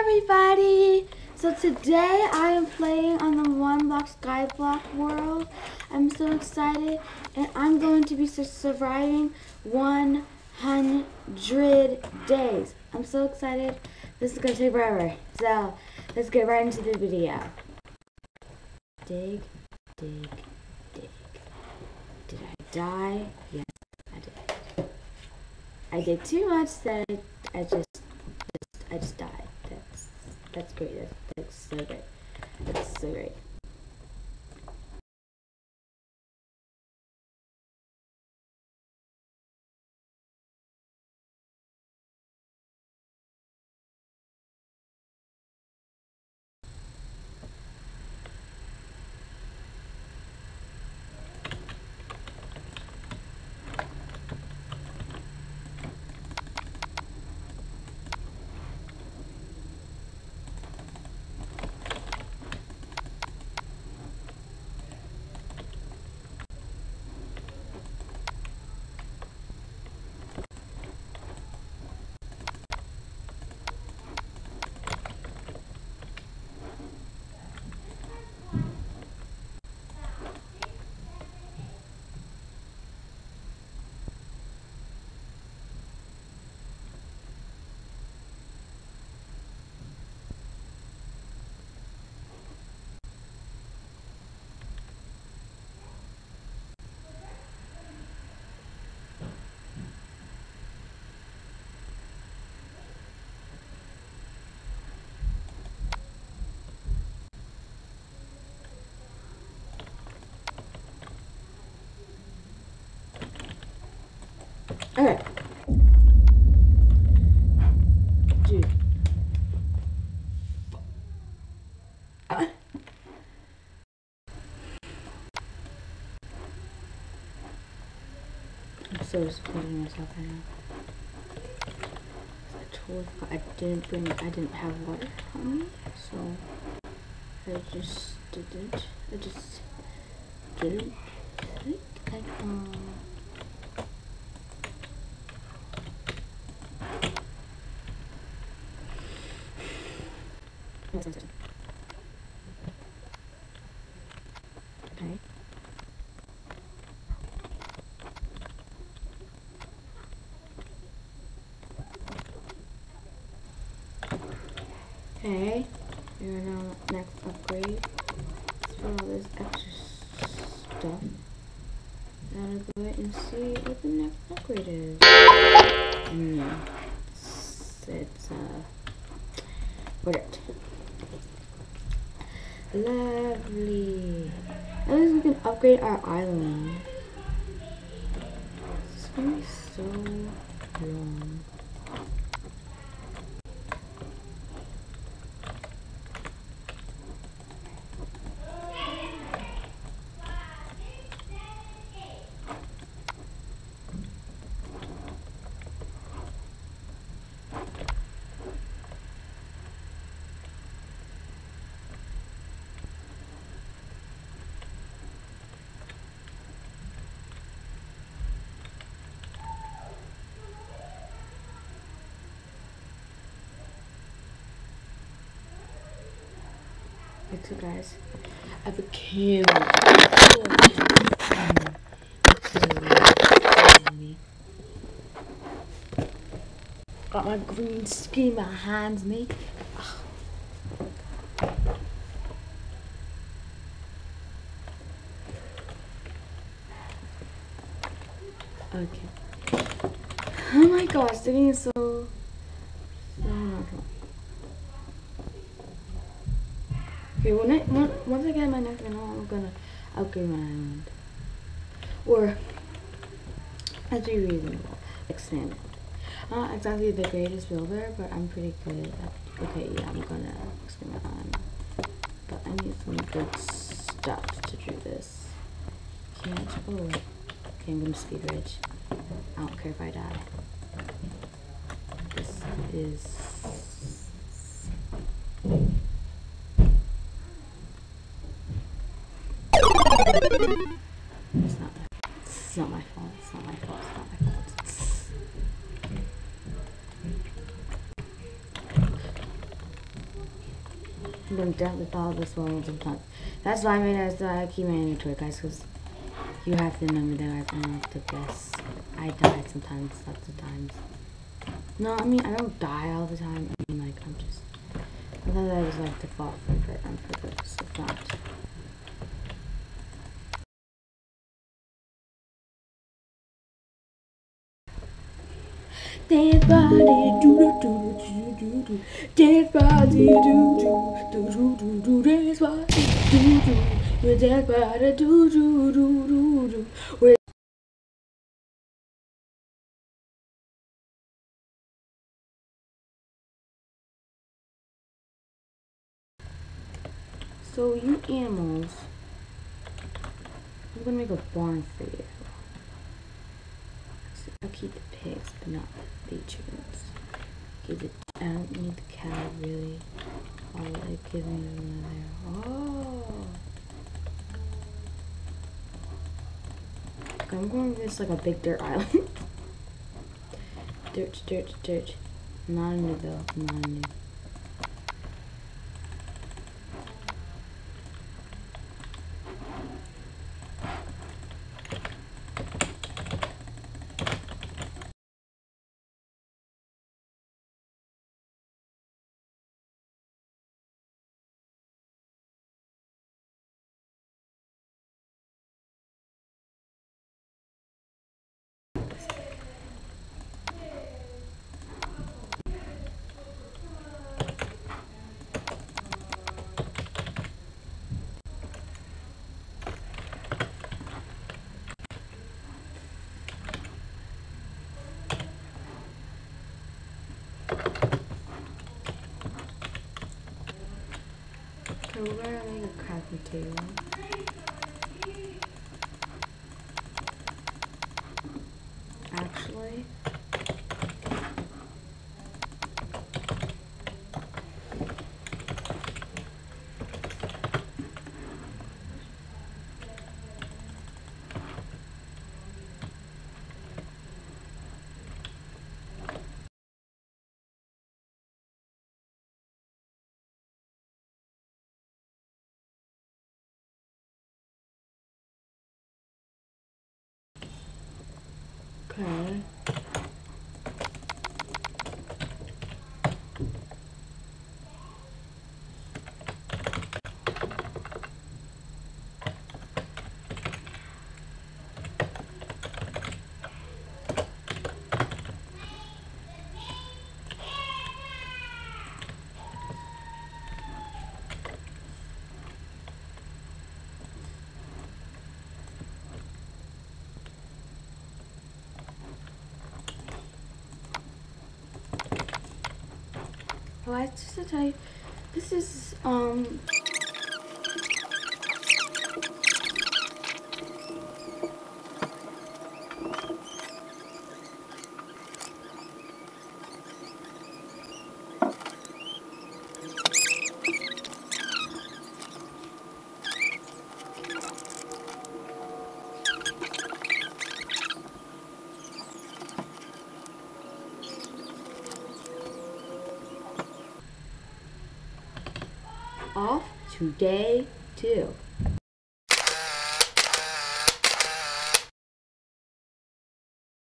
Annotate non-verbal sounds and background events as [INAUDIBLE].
everybody! So today I am playing on the One Block Skyblock world. I'm so excited and I'm going to be surviving 100 days. I'm so excited. This is going to take forever. So let's get right into the video. Dig, dig, dig. Did I die? Yes. I did too much that I just, just I just died. That's that's great. That's, that's so great. That's so great. Okay. Dude. Ah. I'm so disappointed in myself right now. I totally forgot I didn't bring I didn't have water on me, so I just didn't I just didn't think I um Okay. Okay, we're now next upgrade. Let's put all this extra stuff. out of the way and see what the next upgrade is. Mm, it's, it's uh, what it. Lovely. At least we can upgrade our island. It's gonna be so long. Okay, guys, I became got my green skin behind me. Okay. Oh my gosh, the game is so so Okay, when I, once I get my next one, I'm gonna upgrade my island. Or, as be reasonable, expand it. Not exactly the greatest builder, but I'm pretty good at, okay, yeah, I'm gonna expand my island. But I need some good stuff to do this. Can't, oh, okay, I'm gonna speed rich. I don't care if I die. This is It's not, it's not my fault. It's not my fault. It's not my fault. I'm gonna definitely follow this one sometimes. That's why I mean that's why I keep my inventory, guys, because you have to remember that I've unlocked the best. I die sometimes, lots of times. No, I mean I don't die all the time. I mean like I'm just sometimes I just like to fall. Do do Dead body do do do do do do Dead body do do Your dead body do do do do do We're So you animals, I'm gonna make a barn for you. I'll keep the pigs, but not the chickens. Keep the, I don't need the cow really. I'll like give me one there. Oh. I'm going to this like a big dirt island. [LAUGHS] dirt, dirt, dirt. Not a new though. Not a new. Okay, we're gonna a crafting table. Okay. Just to you, this is um. Off to day two.